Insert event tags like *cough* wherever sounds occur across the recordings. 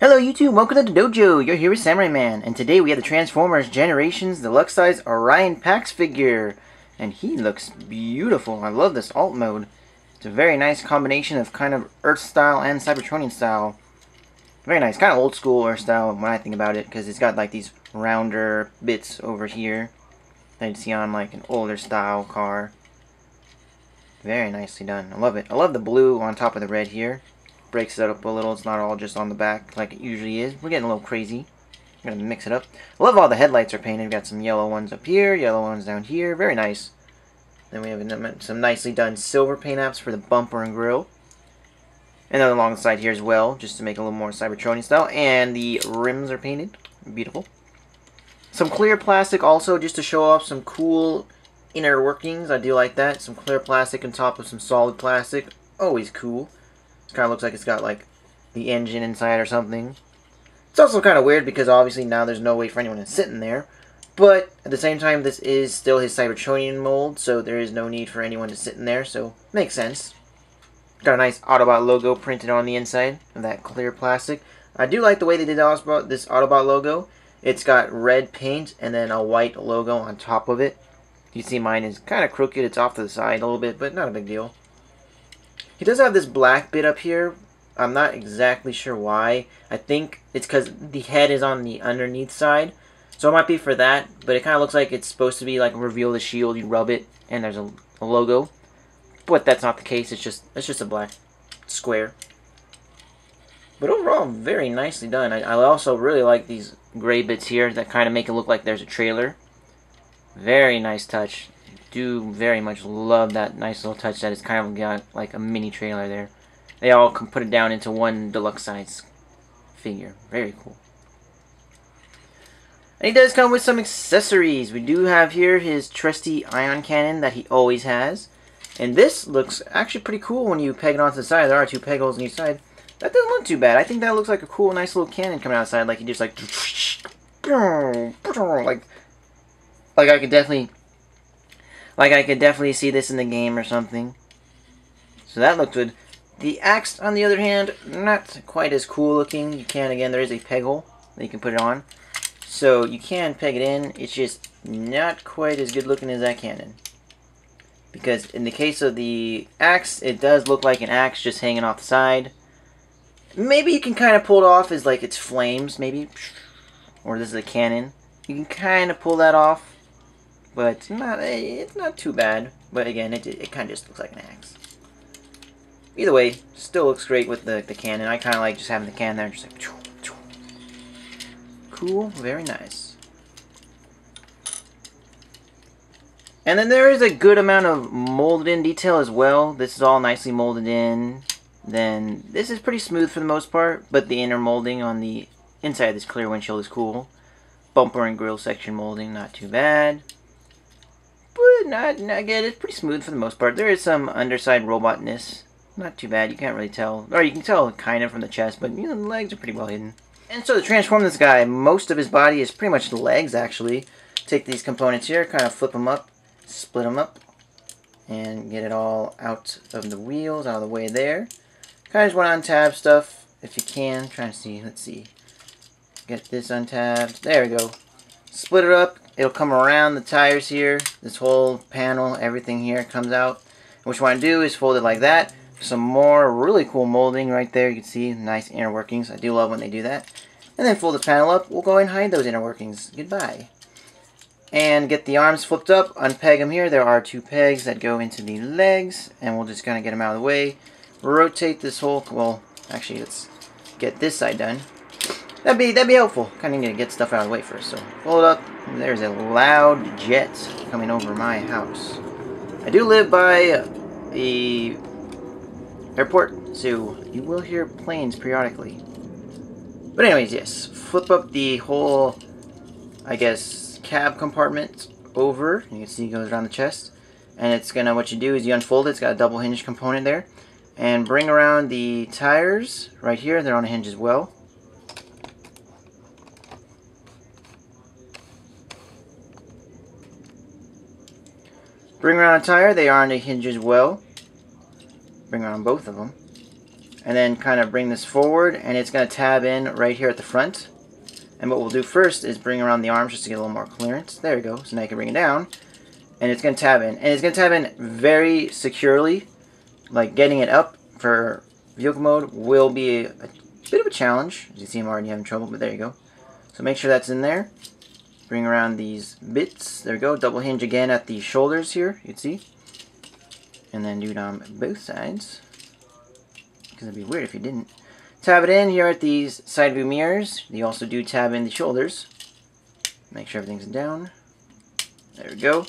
Hello YouTube, welcome to the dojo. You're here with Samurai Man, and today we have the Transformers Generations Deluxe Size Orion Pax figure. And he looks beautiful. I love this alt mode. It's a very nice combination of kind of Earth style and Cybertronian style. Very nice, kind of old school Earth style when I think about it, because it's got like these rounder bits over here that you'd see on like an older style car. Very nicely done. I love it. I love the blue on top of the red here breaks it up a little. It's not all just on the back like it usually is. We're getting a little crazy. I'm going to mix it up. I love all the headlights are painted. We've got some yellow ones up here, yellow ones down here. Very nice. Then we have um, some nicely done silver paint apps for the bumper and grill. And then along the side here as well, just to make a little more Cybertronian style. And the rims are painted. Beautiful. Some clear plastic also just to show off some cool inner workings. I do like that. Some clear plastic on top of some solid plastic. Always cool. Kind of looks like it's got like the engine inside or something. It's also kind of weird because obviously now there's no way for anyone to sit in there. But at the same time, this is still his Cybertronian mold, so there is no need for anyone to sit in there, so makes sense. Got a nice Autobot logo printed on the inside of that clear plastic. I do like the way they did this Autobot logo. It's got red paint and then a white logo on top of it. You see mine is kind of crooked. It's off to the side a little bit, but not a big deal. He does have this black bit up here. I'm not exactly sure why. I think it's because the head is on the underneath side. So it might be for that, but it kind of looks like it's supposed to be like reveal the shield. You rub it, and there's a, a logo. But that's not the case. It's just it's just a black square. But overall, very nicely done. I, I also really like these gray bits here that kind of make it look like there's a trailer. Very nice touch do very much love that nice little touch that it's kind of got like a mini trailer there. They all can put it down into one deluxe size figure. Very cool. And he does come with some accessories. We do have here his trusty ion cannon that he always has. And this looks actually pretty cool when you peg it onto the side. There are two peg holes on each side. That doesn't look too bad. I think that looks like a cool, nice little cannon coming outside. Like he just like... Like, *laughs* like I could definitely like, I could definitely see this in the game or something. So that looked good. The axe, on the other hand, not quite as cool looking. You can, again, there is a peg hole that you can put it on. So you can peg it in. It's just not quite as good looking as that cannon. Because in the case of the axe, it does look like an axe just hanging off the side. Maybe you can kind of pull it off as like it's flames, maybe. Or this is a cannon. You can kind of pull that off but not eh, it's not too bad. But again, it, it kind of just looks like an axe. Either way, still looks great with the, the cannon. I kind of like just having the cannon there, just like... Cool, very nice. And then there is a good amount of molded in detail as well. This is all nicely molded in. Then this is pretty smooth for the most part, but the inner molding on the inside of this clear windshield is cool. Bumper and grill section molding, not too bad not, not again, it's pretty smooth for the most part. There is some underside robotness. Not too bad, you can't really tell. Or you can tell kind of from the chest, but you know, the legs are pretty well hidden. And so to transform this guy, most of his body is pretty much the legs, actually. Take these components here, kind of flip them up, split them up, and get it all out of the wheels, out of the way there. Kind of just want to untab stuff, if you can. Trying to see, let's see. Get this untabbed. There we go. Split it up, it'll come around the tires here. This whole panel, everything here comes out. And what you want to do is fold it like that. Some more really cool molding right there. You can see nice inner workings. I do love when they do that. And then fold the panel up. We'll go and hide those inner workings. Goodbye. And get the arms flipped up. Unpeg them here. There are two pegs that go into the legs. And we'll just kind of get them out of the way. Rotate this whole... Well, actually, let's get this side done. That'd be that'd be helpful. Kind of need to get stuff out of the way first. So fold it up. There's a loud jet coming over my house. I do live by uh, the airport, so you will hear planes periodically. But anyways, yes, flip up the whole, I guess, cab compartment over. You can see it goes around the chest. And it's gonna, what you do is you unfold it. It's got a double hinge component there. And bring around the tires right here. They're on a hinge as well. Bring around a tire, they are on a hinge as well. Bring around both of them. and then kind of bring this forward and it's going to tab in right here at the front. And what we'll do first is bring around the arms just to get a little more clearance. There we go. So now you can bring it down and it's going to tab in. And it's going to tab in very securely. Like getting it up for vehicle mode will be a, a bit of a challenge. As you see I'm already having trouble, but there you go. So make sure that's in there. Bring around these bits. There we go. Double hinge again at the shoulders here. You can see. And then do it on both sides. Because it'd be weird if you didn't. Tab it in here at these side view mirrors. You also do tab in the shoulders. Make sure everything's down. There we go.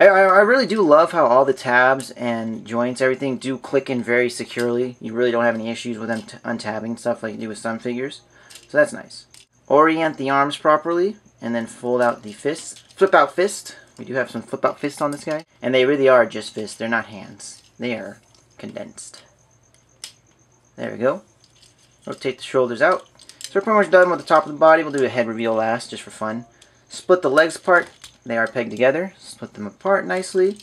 I, I really do love how all the tabs and joints, everything, do click in very securely. You really don't have any issues with them untabbing stuff like you do with some figures. So that's nice. Orient the arms properly, and then fold out the fist. Flip out fist. We do have some flip out fists on this guy. And they really are just fists. They're not hands. They are condensed. There we go. Rotate the shoulders out. So we're pretty much done with the top of the body. We'll do a head reveal last, just for fun. Split the legs apart. They are pegged together. Split them apart nicely.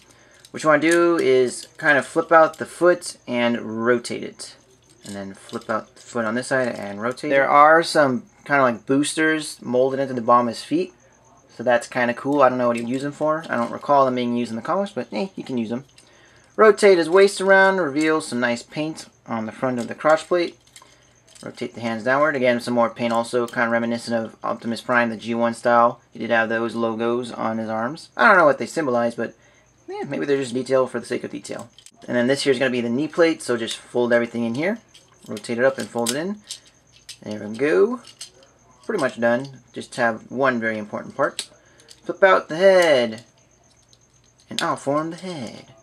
What you want to do is kind of flip out the foot and rotate it. And then flip out the foot on this side and rotate There are some kind of like boosters molded into the bottom of his feet. So that's kind of cool. I don't know what he'd use them for. I don't recall them being used in the comics, but hey, you can use them. Rotate his waist around, reveal some nice paint on the front of the crotch plate. Rotate the hands downward. Again, some more paint also, kind of reminiscent of Optimus Prime, the G1 style. He did have those logos on his arms. I don't know what they symbolize, but yeah, maybe they're just detail for the sake of detail. And then this here is going to be the knee plate, so just fold everything in here. Rotate it up and fold it in. There we go. Pretty much done. Just have one very important part. Flip out the head. And I'll form the head.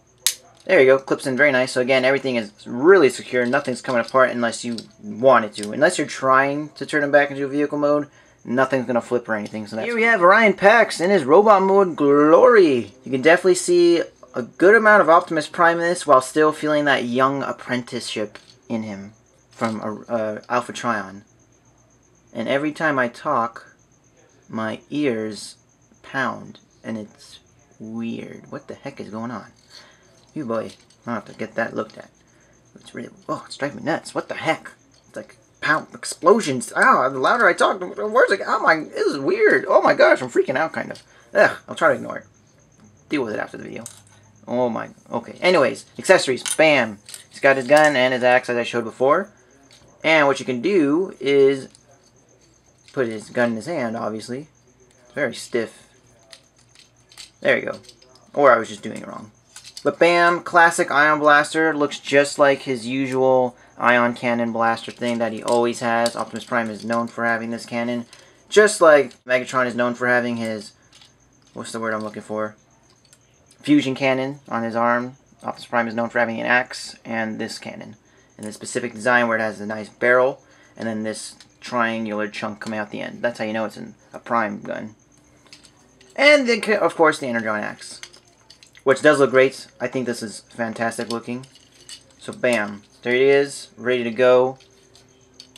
There you go, clips in very nice. So again, everything is really secure. Nothing's coming apart unless you want it to. Unless you're trying to turn them back into vehicle mode, nothing's going to flip or anything. So Here we have Orion Pax in his robot mode glory. You can definitely see a good amount of Optimus Prime in this while still feeling that young apprenticeship in him from uh, Alpha Trion. And every time I talk, my ears pound and it's weird. What the heck is going on? You boy, I'll have to get that looked at. It's really, oh, it's driving me nuts. What the heck? It's like pound explosions. Oh, the louder I talk, the worse it. Oh my, this is weird. Oh my gosh, I'm freaking out kind of. Ugh, I'll try to ignore it. Deal with it after the video. Oh my, okay. Anyways, accessories, bam. He's got his gun and his axe as I showed before. And what you can do is put his gun in his hand, obviously. Very stiff. There you go. Or I was just doing it wrong. But bam, classic Ion Blaster. Looks just like his usual Ion Cannon Blaster thing that he always has. Optimus Prime is known for having this cannon. Just like Megatron is known for having his... What's the word I'm looking for? Fusion Cannon on his arm. Optimus Prime is known for having an axe and this cannon. And this specific design where it has a nice barrel and then this triangular chunk coming out the end. That's how you know it's an, a Prime gun. And, then, of course, the Energon axe which does look great. I think this is fantastic looking. So bam, there it is, ready to go.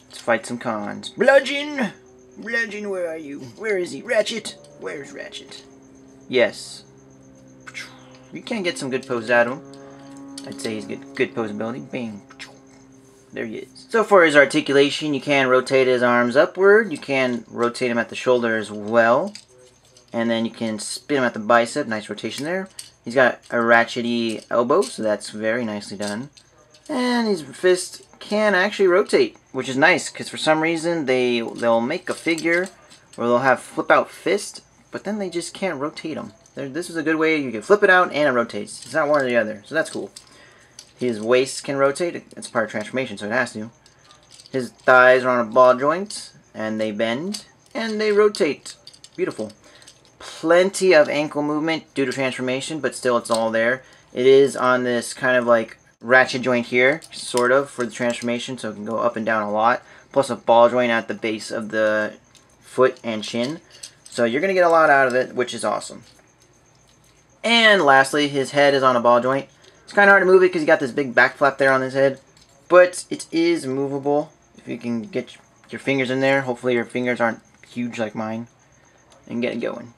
Let's fight some cons. Bludgeon! Bludgeon, where are you? Where is he? Ratchet! Where's Ratchet? Yes. You can get some good poses out of him. I'd say he's good, good posability. Bang. There he is. So for his articulation, you can rotate his arms upward. You can rotate him at the shoulder as well. And then you can spin him at the bicep. Nice rotation there. He's got a ratchety elbow, so that's very nicely done. And his fist can actually rotate, which is nice, because for some reason they, they'll make a figure where they'll have flip out fist, but then they just can't rotate them. This is a good way, you can flip it out and it rotates. It's not one or the other, so that's cool. His waist can rotate, it's part of transformation, so it has to. His thighs are on a ball joint, and they bend, and they rotate. Beautiful plenty of ankle movement due to transformation, but still it's all there. It is on this kind of like ratchet joint here, sort of, for the transformation, so it can go up and down a lot. Plus a ball joint at the base of the foot and shin. So you're going to get a lot out of it, which is awesome. And lastly, his head is on a ball joint. It's kind of hard to move it because you got this big back flap there on his head. But it is movable if you can get your fingers in there. Hopefully your fingers aren't huge like mine. And get it going.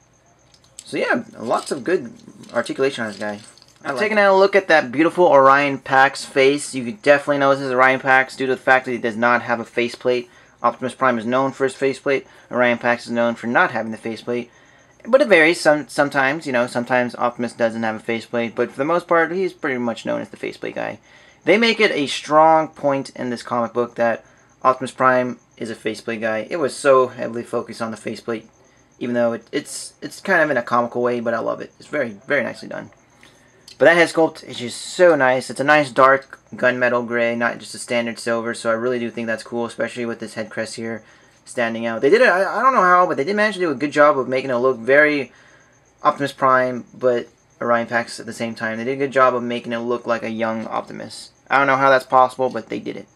So yeah, lots of good articulation on this guy. I'm taking a look at that beautiful Orion Pax face. You can definitely know this is Orion Pax due to the fact that he does not have a faceplate. Optimus Prime is known for his faceplate. Orion Pax is known for not having the faceplate. But it varies. Some sometimes, you know, sometimes Optimus doesn't have a faceplate, but for the most part, he's pretty much known as the faceplate guy. They make it a strong point in this comic book that Optimus Prime is a faceplate guy. It was so heavily focused on the faceplate, even though it, it's it's kind of in a comical way, but I love it. It's very very nicely done. But that head sculpt is just so nice. It's a nice dark gunmetal gray, not just a standard silver. So I really do think that's cool, especially with this head crest here standing out. They did it, I, don't know how, but they did manage to do a good job of making it look very Optimus Prime, but Orion Pax at the same time. They did a good job of making it look like a young Optimus. I don't know how that's possible, but they did it.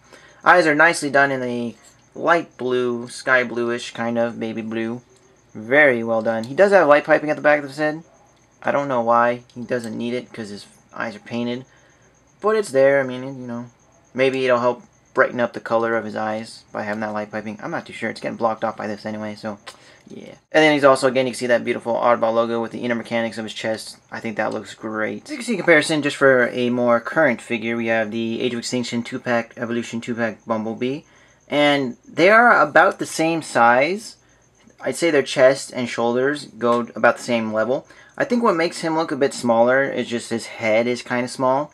Eyes are nicely done in the light blue, sky bluish kind of, baby blue. Very well done. He does have light piping at the back of his head. I don't know why. He doesn't need it because his eyes are painted. But it's there. I mean, you know, maybe it'll help brighten up the color of his eyes by having that light piping. I'm not too sure. It's getting blocked off by this anyway, so yeah. And then he's also, again, you can see that beautiful Autobot logo with the inner mechanics of his chest. I think that looks great. So you can see comparison just for a more current figure. We have the Age of Extinction 2-pack, Evolution 2-pack Bumblebee. And they are about the same size. I'd say their chest and shoulders go about the same level. I think what makes him look a bit smaller is just his head is kind of small.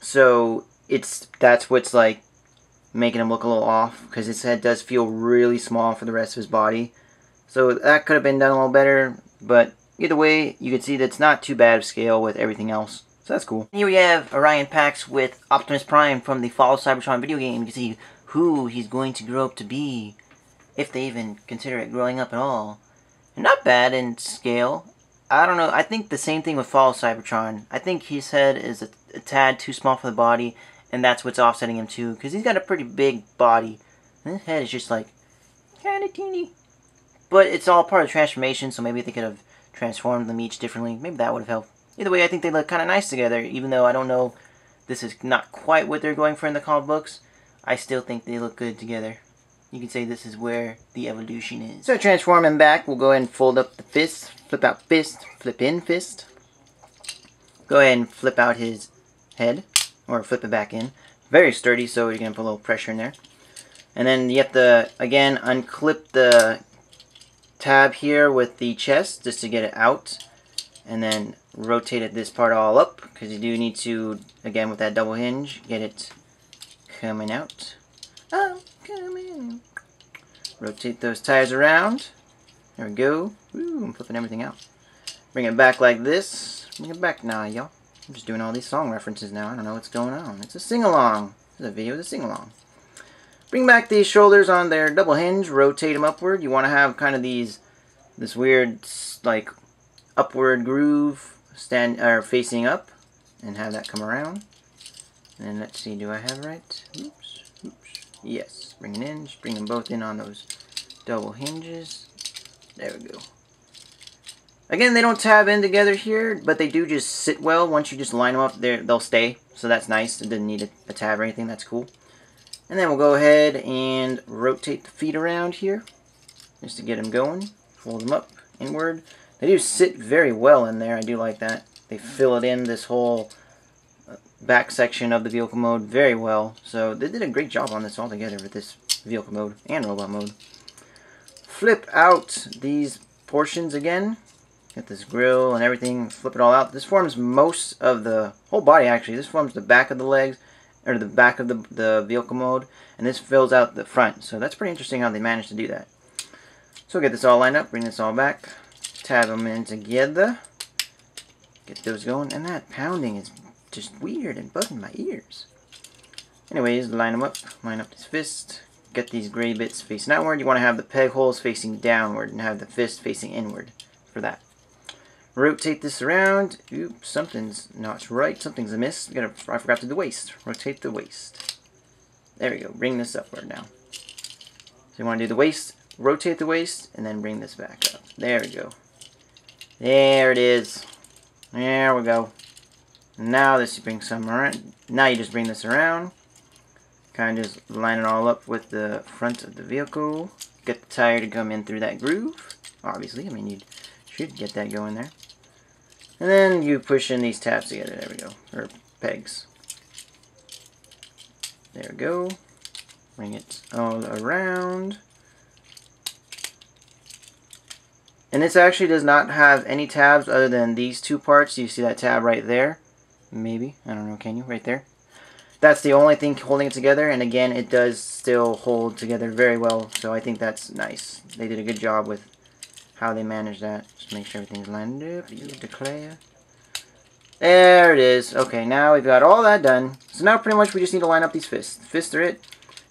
So it's that's what's like making him look a little off because his head does feel really small for the rest of his body. So that could have been done a little better, but either way, you can see that it's not too bad of scale with everything else. So that's cool. Here we have Orion Pax with Optimus Prime from the Fall Cybertron video game. You can see who he's going to grow up to be, if they even consider it growing up at all. not bad in scale. I don't know. I think the same thing with Fall Cybertron. I think his head is a, a tad too small for the body, and that's what's offsetting him too, because he's got a pretty big body. And his head is just like, kind of teeny. But it's all part of the transformation, so maybe they could have transformed them each differently. Maybe that would have helped. Either way, I think they look kind of nice together, even though I don't know this is not quite what they're going for in the comic books. I still think they look good together. You can say this is where the evolution is. So transform him back, we'll go ahead and fold up the fist, flip out fist, flip in fist. Go ahead and flip out his head, or flip it back in. Very sturdy, so you're going to put a little pressure in there. And then you have to, again, unclip the tab here with the chest, just to get it out. And then rotate it, this part all up, because you do need to, again, with that double hinge, get it coming out. Oh, coming. Rotate those tires around. There we go. Ooh, I'm flipping everything out. Bring it back like this. Bring it back now, y'all. I'm just doing all these song references now. I don't know what's going on. It's a sing-along. This is a video with a sing-along. Bring back these shoulders on their double hinge. Rotate them upward. You want to have kind of these, this weird, like, upward groove stand or facing up. And have that come around. And let's see, do I have right? Oops, oops. Yes, bring it in. Just bring them both in on those double hinges. There we go. Again, they don't tab in together here, but they do just sit well. Once you just line them up, they'll stay. So that's nice. It didn't need a, a tab or anything. That's cool. And then we'll go ahead and rotate the feet around here. Just to get them going. Fold them up inward. They do sit very well in there. I do like that. They fill it in this whole uh, back section of the vehicle mode very well. So they did a great job on this altogether with this vehicle mode and robot mode. Flip out these portions again. Get this grill and everything, flip it all out. This forms most of the whole body actually. This forms the back of the legs, or the back of the, the vehicle mode, and this fills out the front. So that's pretty interesting how they managed to do that. So get this all lined up, bring this all back, tab them in together, get those going, and that pounding is just weird and bugging my ears. Anyways, line them up, line up this fist, get these gray bits facing outward. You want to have the peg holes facing downward and have the fist facing inward for that. Rotate this around. Oops, something's not right. Something's amiss. Gotta, I forgot to do the waist. Rotate the waist. There we go. Bring this upward now. So you want to do the waist, rotate the waist, and then bring this back up. There we go. There it is. There we go. Now this you bring some around. Now you just bring this around. Kind of just line it all up with the front of the vehicle. Get the tire to come in through that groove. Obviously, I mean you should get that going there. And then you push in these tabs together. There we go. Or pegs. There we go. Bring it all around. And this actually does not have any tabs other than these two parts. You see that tab right there? Maybe. I don't know. Can you? Right there. That's the only thing holding it together. And again, it does still hold together very well. So I think that's nice. They did a good job with how they managed that. Make sure everything's lined up. You declare. There it is. Okay, now we've got all that done. So now pretty much we just need to line up these fists. Fists are it.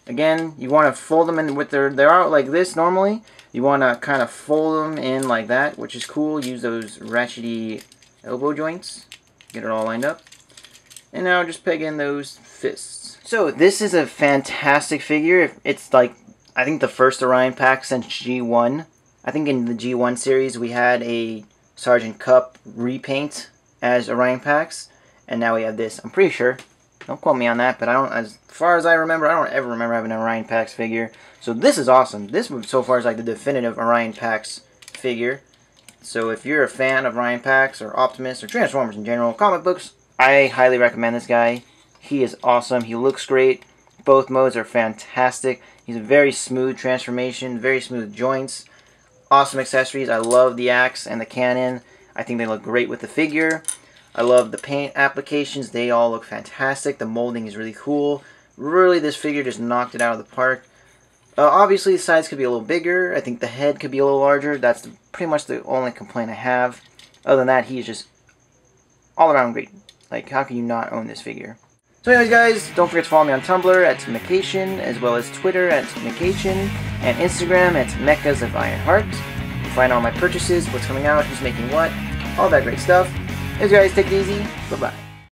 Again, you want to fold them in with their, they're out like this normally. You want to kind of fold them in like that, which is cool. Use those ratchety elbow joints. Get it all lined up. And now just peg in those fists. So this is a fantastic figure. It's like, I think the first Orion Pax since G1. I think in the G1 series we had a Sergeant Kup repaint as Orion Pax, And now we have this. I'm pretty sure. Don't quote me on that, but I don't, as far as I remember, I don't ever remember having an Orion Pax figure. So this is awesome. This so far is like the definitive Orion Pax figure. So if you're a fan of Orion Pax or Optimus or Transformers in general, comic books, I highly recommend this guy. He is awesome. He looks great. Both modes are fantastic. He's a very smooth transformation, very smooth joints. Awesome accessories. I love the axe and the cannon. I think they look great with the figure. I love the paint applications. They all look fantastic. The molding is really cool. Really, this figure just knocked it out of the park. Uh, obviously, the size could be a little bigger. I think the head could be a little larger. That's the, pretty much the only complaint I have. Other than that, he's just all around great. Like, how can you not own this figure? So anyways, guys, don't forget to follow me on Tumblr at Mechation, as well as Twitter at Mechation, and Instagram at Mechas of Ironheart. You find all my purchases, what's coming out, who's making what, all that great stuff. Anyways, guys, take it easy. Bye-bye.